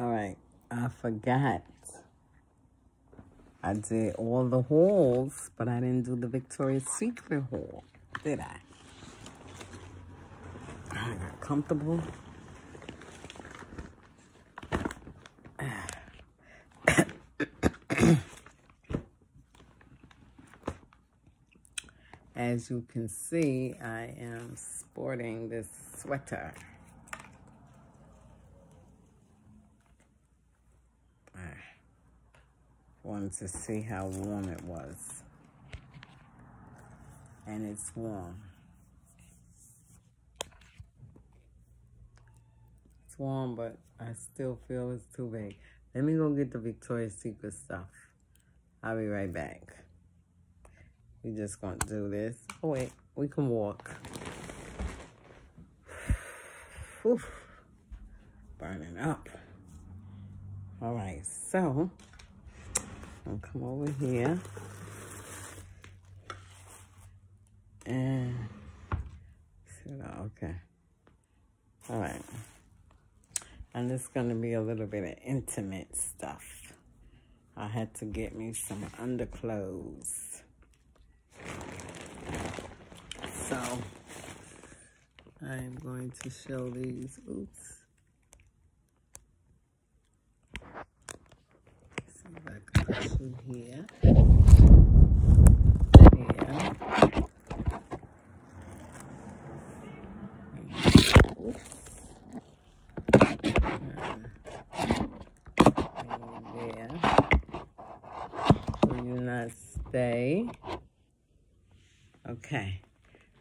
All right, I forgot. I did all the hauls, but I didn't do the Victoria's Secret haul, did I? I got comfortable. As you can see, I am sporting this sweater. Wanted to see how warm it was. And it's warm. It's warm, but I still feel it's too big. Let me go get the Victoria's Secret stuff. I'll be right back. We just gonna do this. Oh wait, we can walk. Whew. Burning up. All right, so I'll come over here. And, okay. All right. And it's going to be a little bit of intimate stuff. I had to get me some underclothes. So, I am going to show these. Oops. In here. Here. Not stay. Okay.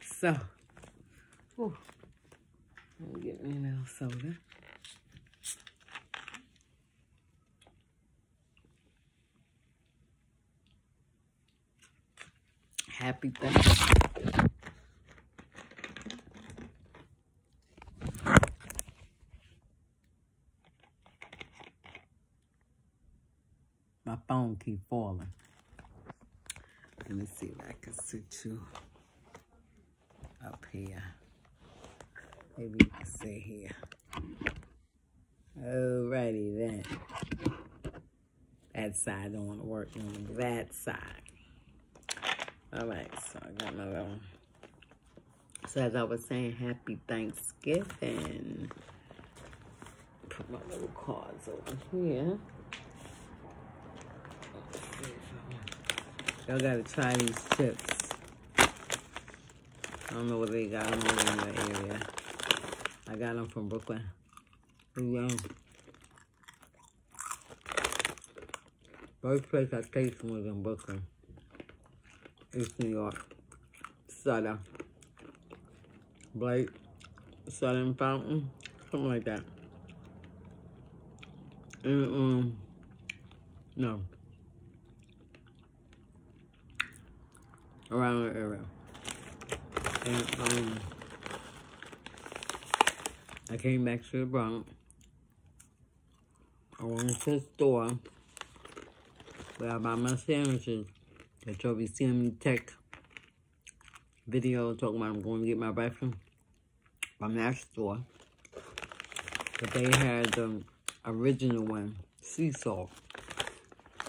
So, whew, get me a little soda. Happy Thanksgiving. My phone keep falling. Let me see if I can sit you up here. Maybe you can sit here. Alrighty then. That side don't want to work on that side. All right, so I got my little. So as I was saying, happy Thanksgiving. Put my little cards over here. Y'all gotta try these chips. I don't know what they got them in the area. I got them from Brooklyn. Yeah. First place I tasted them was in Brooklyn. East New York. Sutter. Blake. Southern Fountain. Something like that. And, um, no. Around the area. And, um, I came back to the Bronx. I went to the store where I buy my sandwiches that y'all me tech video talking about I'm going to get my breakfast from that store. But they had the original one, sea salt.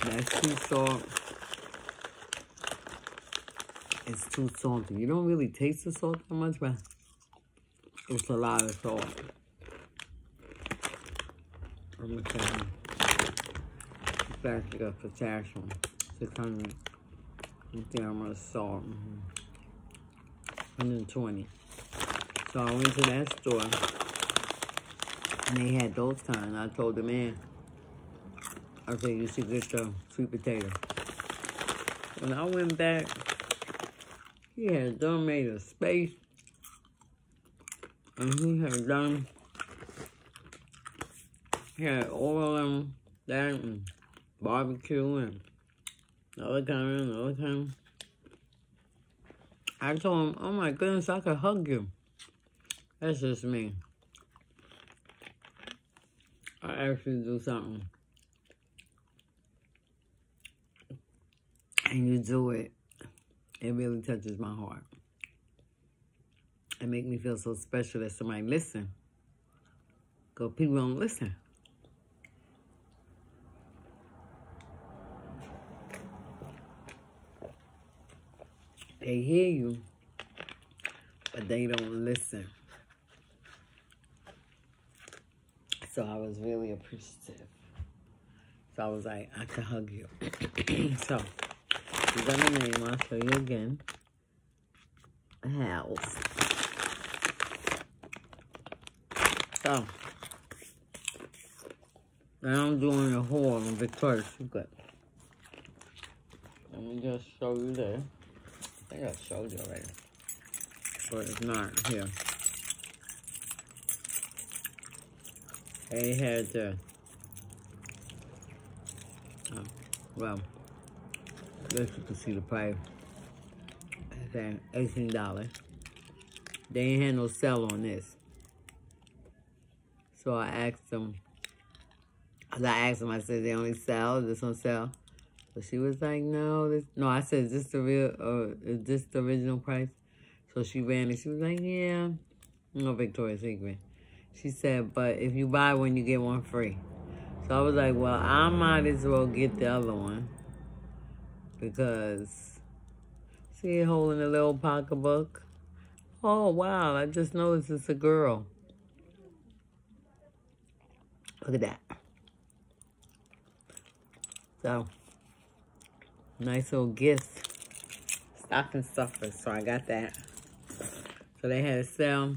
That sea salt is too salty. You don't really taste the salt that much, but it's a lot of salt. I'm gonna tell you. Actually got potassium, 600 damn salt. Mm -hmm. 120. So I went to that store and they had those kind. I told the man, I said, you should get the sweet potato. When I went back, he had done made a space and he had done, he had oil and that and barbecue and Another time, another time. I told him, oh my goodness, I could hug you. That's just me. I actually do something. And you do it. It really touches my heart. It makes me feel so special that somebody listen. Because people don't listen. They hear you, but they don't listen. So I was really appreciative. So I was like, I can hug you. so, you got my name. I'll show you again. House. So, now I'm doing a haul on Victoria's Secret. Let me just show you this. I I showed you already. But it's not here. They had the, oh, well, guess you can see the price. Okay, $18. They ain't had no sell on this. So I asked them, I asked them, I said, they only sell, this on sell? So she was like, no, this, no, I said, is this the real, uh, is this the original price? So she ran and she was like, yeah, no Victoria's Secret. She said, but if you buy one, you get one free. So I was like, well, I might as well get the other one because see holding a little pocketbook. Oh, wow, I just noticed it's a girl. Look at that. So, nice little gift. Stocking stuffer. So I got that. So they had a sale.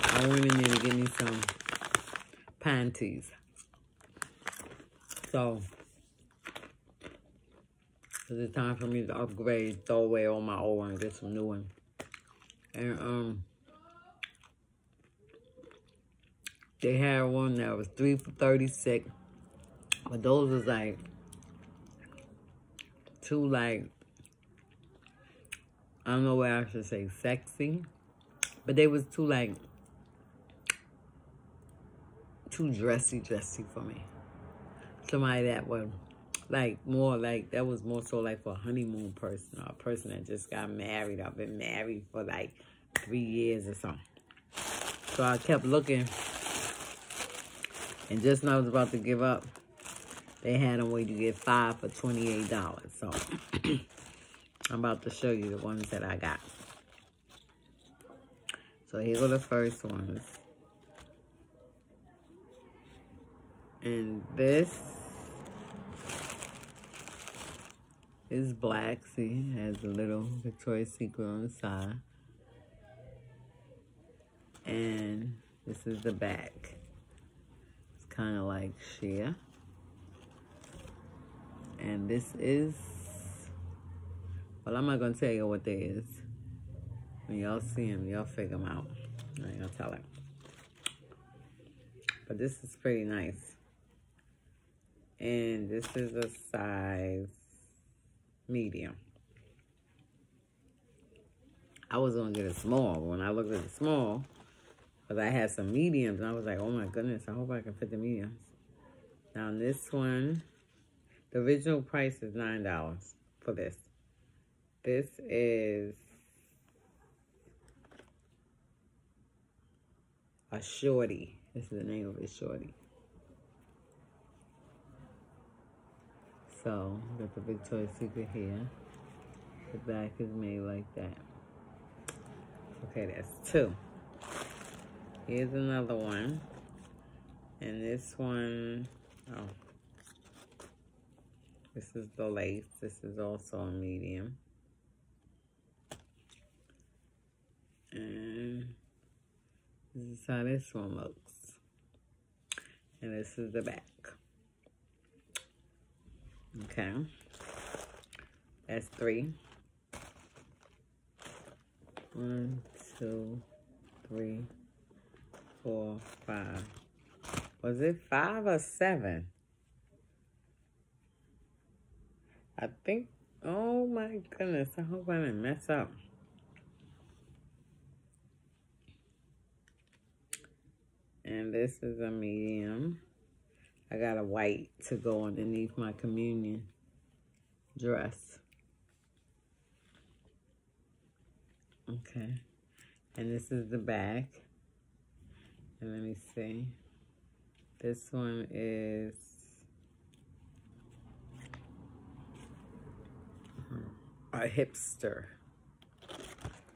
I went in there to get me some panties. So, it's time for me to upgrade, throw away all my old ones, get some new ones. And, um, they had one that was three for 36. But those was like, too like, I don't know what I should say, sexy. But they was too like, too dressy, dressy for me. Somebody that was like more like, that was more so like for a honeymoon person or a person that just got married. I've been married for like three years or something. So I kept looking. And just when I was about to give up, they had them where you get five for $28. So I'm about to show you the ones that I got. So here are the first ones. And this is black. See, it has a little Victoria's Secret on the side. And this is the back. It's kind of like sheer. And this is, well, I'm not to tell you what they is. When y'all see them, y'all figure them out. I ain't to tell it. But this is pretty nice. And this is a size medium. I was to get a small. But when I looked at the small, because I had some mediums, and I was like, oh my goodness, I hope I can fit the mediums. Now this one, the original price is $9 for this. This is a shorty. This is the name of it, shorty. So, got the Victoria's Secret here. The back is made like that. Okay, that's two. Here's another one. And this one, oh. This is the lace. This is also a medium. And this is how this one looks. And this is the back. Okay. That's three. One, two, three, four, five. Was it five or seven? I think, oh my goodness, I hope I didn't mess up. And this is a medium. I got a white to go underneath my communion dress. Okay. And this is the back. And let me see. This one is a hipster.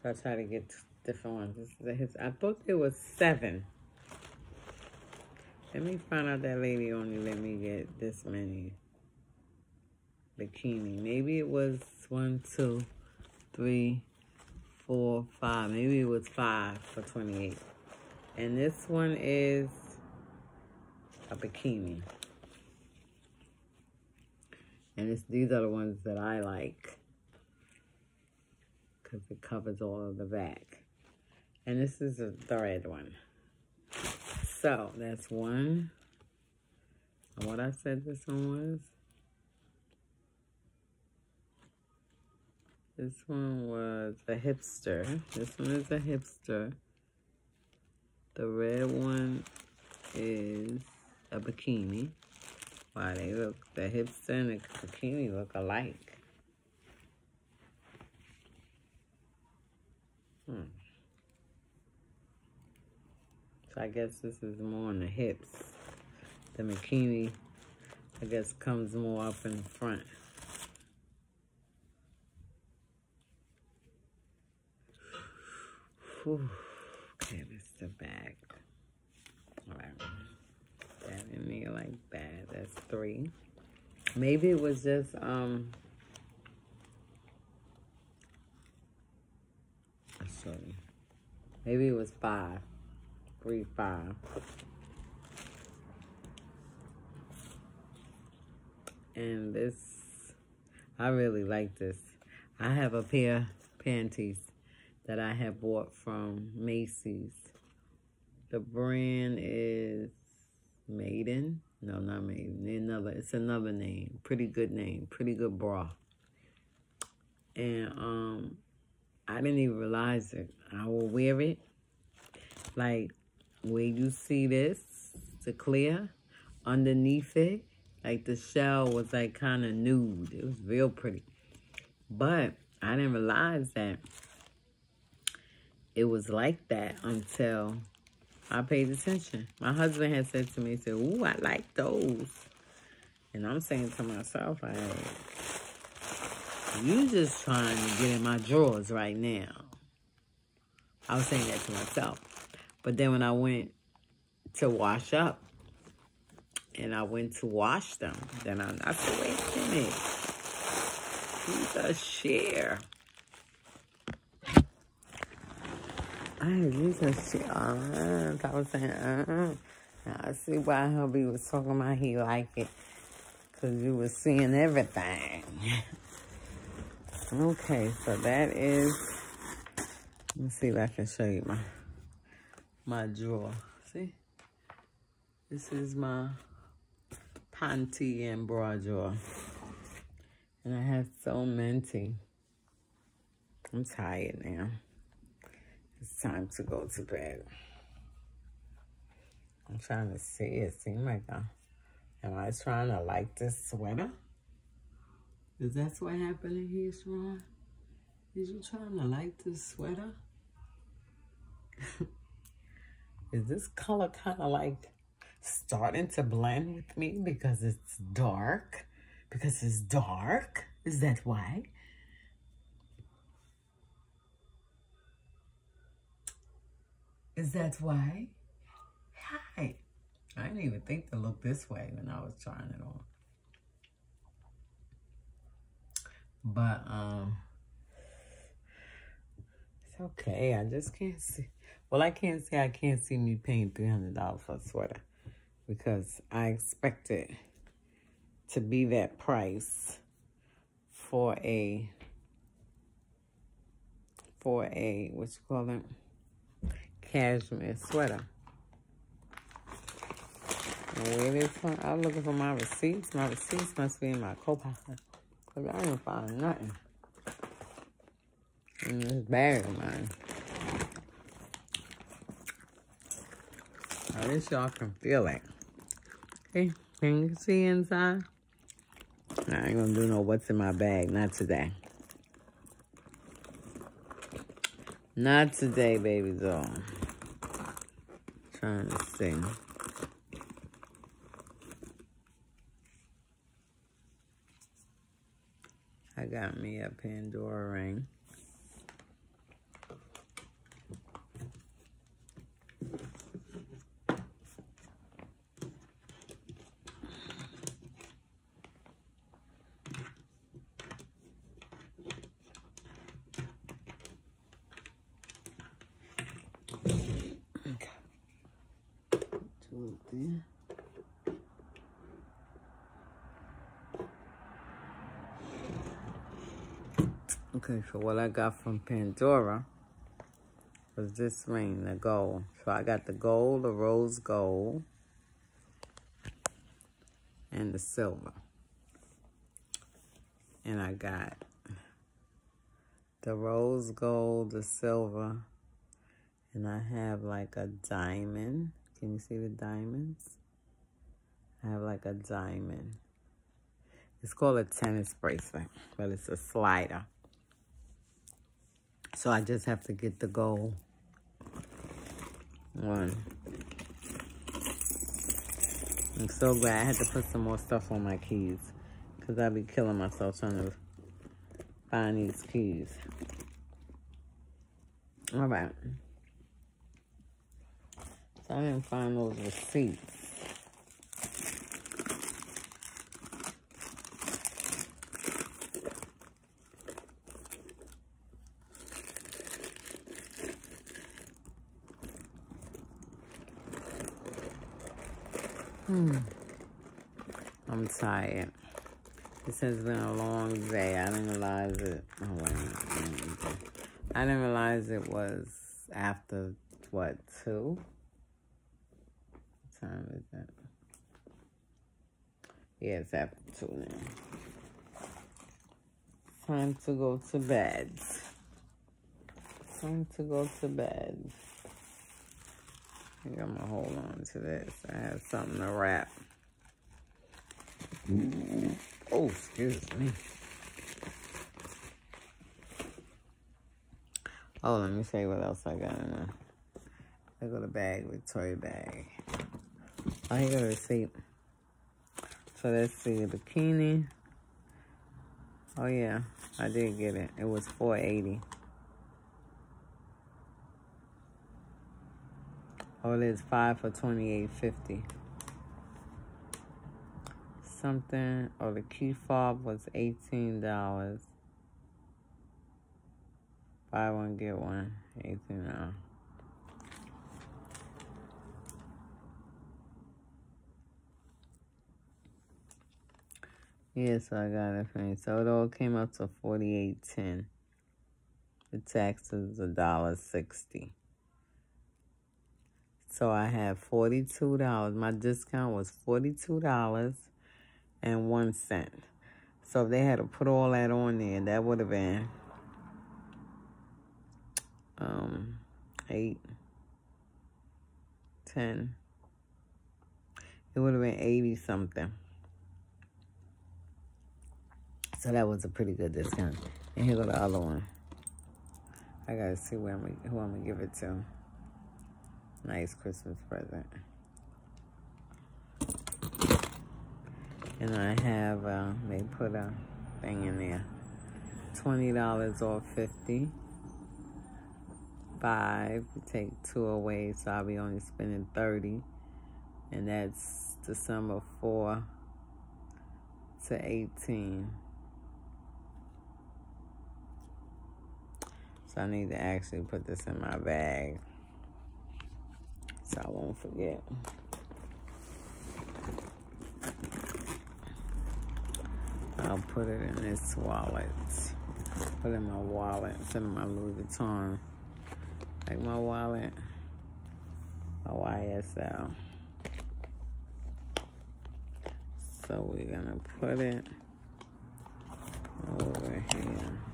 So I try to get different ones. This is a hipster. I thought there was seven. Let me find out that lady only let me get this many bikini. Maybe it was one, two, three, four, five. Maybe it was five for 28. And this one is a bikini. And it's, these are the ones that I like. Because it covers all of the back. And this is the red one. So, that's one. What I said this one was. This one was a hipster. This one is a hipster. The red one is a bikini. Wow, they look, the hipster and the bikini look alike. Hmm. So I guess this is more on the hips. The bikini, I guess, comes more up in front. Whew. Okay, that's the back. All right. That in there like that. That's three. Maybe it was just, um, sorry. Maybe it was five. Three, five. And this, I really like this. I have a pair of panties that I have bought from Macy's. The brand is Maiden. No, not Maiden. Another, it's another name. Pretty good name. Pretty good bra. And um, I didn't even realize it. I will wear it. Like, where you see this, the clear, underneath it, like the shell was like kind of nude. It was real pretty. But I didn't realize that it was like that until I paid attention. My husband had said to me, he said, ooh, I like those. And I'm saying to myself, like, you just trying to get in my drawers right now. I was saying that to myself. But then when I went to wash up, and I went to wash them, then I'm not wait it. minute. These are sheer. I a shit. Uh, I was saying, uh, I see why hubby was talking about he like it. Because you was seeing everything. okay, so that is, let me see if I can show you my, my drawer. See? This is my panty and bra drawer. And I have so many. I'm tired now. It's time to go to bed. I'm trying to see. It seems like I, am I trying to like this sweater? Is that what happened in here, Sharon? Is you trying to like this sweater? Is this color kind of like starting to blend with me because it's dark? Because it's dark? Is that why? Is that why? Hi. I didn't even think to look this way when I was trying it on. But, um, it's okay. I just can't see. Well, I can't say I can't see me paying $300 for a sweater because I expected to be that price for a, for a, what you call it? cashmere sweater. where is? I'm looking for my receipts. My receipts must be in my co-pocket. Because I didn't find nothing. Mm, in this bag of mine. At least y'all can feel it. Okay, can you see inside? I ain't gonna do no what's in my bag. Not today. Not today, baby doll trying to sing. I got me a Pandora ring. So what I got from Pandora was this ring, the gold. So I got the gold, the rose gold, and the silver. And I got the rose gold, the silver, and I have like a diamond. Can you see the diamonds? I have like a diamond. It's called a tennis bracelet, but it's a slider. So I just have to get the gold one. I'm so glad I had to put some more stuff on my keys because I'd be killing myself trying to find these keys. All right. So I didn't find those receipts. Hmm. I'm tired. This has been a long day. I didn't realize it. Oh, wait. I didn't realize it was after, what, two? What time is that? Yeah, it's after two now. Time to go to bed. Time to go to bed. I think I'm gonna hold on to this. I have something to wrap. Oh, excuse me. Oh, let me say what else I got in there. I got a bag, Victoria bag. I got a receipt. So let's see, bikini. Oh yeah, I did get it. It was 480. Oh, it is five for 28.50. Something, oh, the key fob was $18. Buy one, get one, 18 dollars. Yes, I got it for you. So it all came up to forty-eight ten. The tax is a dollar sixty. So I have forty-two dollars. My discount was forty-two dollars and one cent. So if they had to put all that on there, that would have been um eight, ten. It would have been eighty something. So that was a pretty good discount. And here go the other one. I gotta see where I'm, who I'm gonna give it to. Nice Christmas present. And I have, uh, they put a thing in there. $20 off 50 Five, take two away, so I'll be only spending 30 And that's December 4 to 18 So I need to actually put this in my bag so I won't forget. I'll put it in this wallet. Put it in my wallet instead of my Louis Vuitton. Like my wallet, my YSL. So we're gonna put it over here.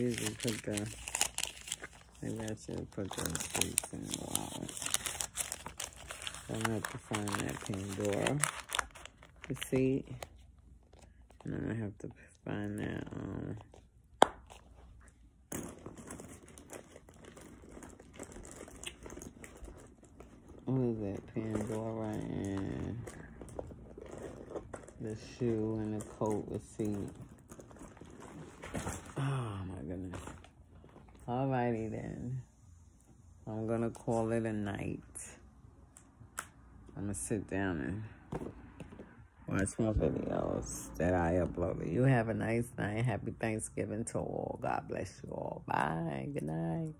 Usually put the, maybe I should put the receipts in a while. I'm gonna have to find that Pandora receipt. And then I have to find that, um, what is that, Pandora and the shoe and the coat receipt. Oh goodness. Alrighty then. I'm gonna call it a night. I'm gonna sit down and watch my videos that I uploaded. You have a nice night. Happy Thanksgiving to all. God bless you all. Bye. Good night.